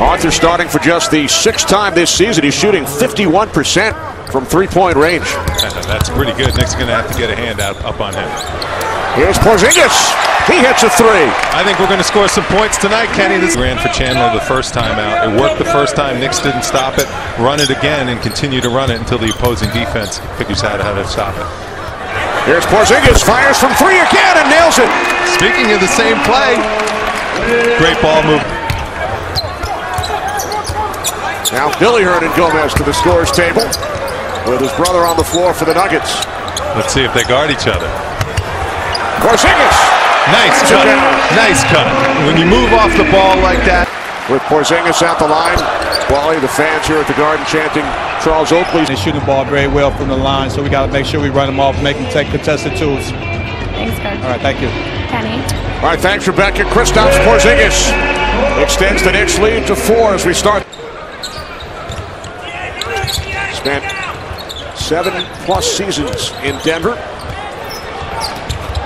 Arthur starting for just the sixth time this season. He's shooting 51% from three-point range. That's pretty good. Knicks going to have to get a hand out up on him. Here's Porzingis. He hits a three. I think we're going to score some points tonight, Kenny. This ran for Chandler the first time out. It worked the first time. Knicks didn't stop it. Run it again and continue to run it until the opposing defense figures out how to stop it. Here's Porzingis. Fires from three again and nails it. Speaking of the same play, great ball move. Now Willy Hernangomez to the scores table with his brother on the floor for the Nuggets. Let's see if they guard each other. Porzingis. Nice cut. Nice cut. When you move off the ball like that. With Porzingis at the line, Wally, the fans here at the Garden chanting Charles Oakley. They shoot the ball very well from the line, so we got to make sure we run them off, make them take contested twos. Thanks, Coach. All right, thank you. Kenny. All right, thanks, Rebecca. Kristaps Porzingis extends the Knicks lead to four as we start. Spent seven plus seasons in Denver.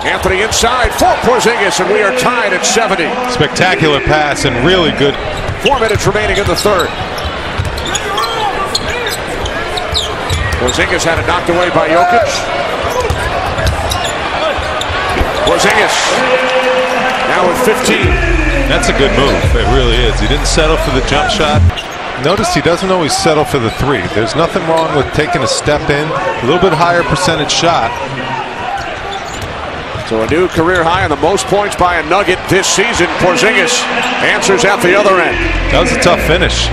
Anthony inside for Porzingis, and we are tied at 70. Spectacular pass and really good. Four minutes remaining in the third. Porzingis had it knocked away by Jokic. Porzingis now with 15. That's a good move. It really is. He didn't settle for the jump shot. Notice he doesn't always settle for the three. There's nothing wrong with taking a step in, a little bit higher percentage shot. So a new career high on the most points by a Nugget this season. Porzingis answers at the other end. That was a tough finish.